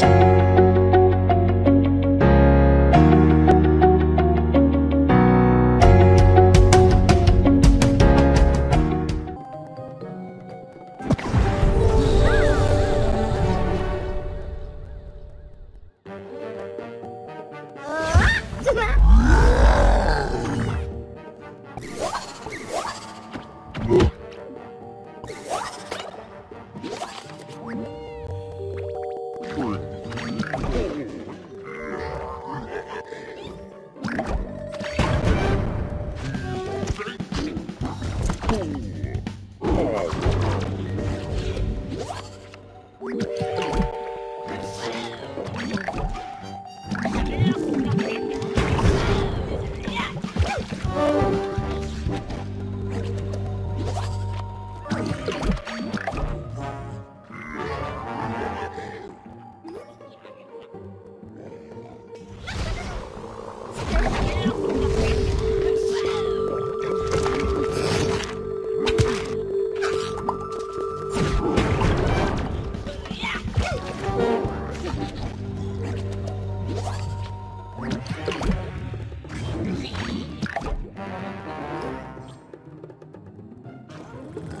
Peace. Oh. Yeah.